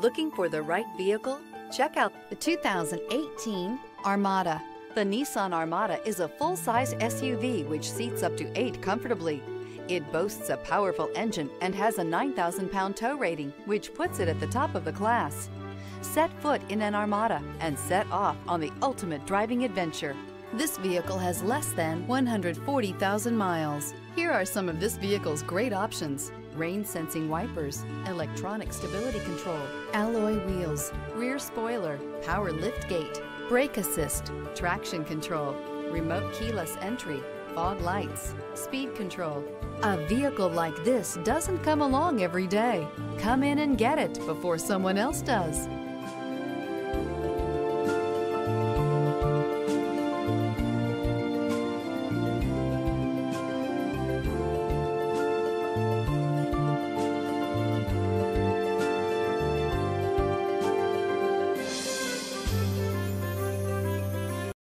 Looking for the right vehicle? Check out the 2018 Armada. The Nissan Armada is a full-size SUV which seats up to eight comfortably. It boasts a powerful engine and has a 9,000-pound tow rating, which puts it at the top of the class. Set foot in an Armada and set off on the ultimate driving adventure. This vehicle has less than 140,000 miles. Here are some of this vehicle's great options. Rain sensing wipers, electronic stability control, alloy wheels, rear spoiler, power lift gate, brake assist, traction control, remote keyless entry, fog lights, speed control. A vehicle like this doesn't come along every day. Come in and get it before someone else does.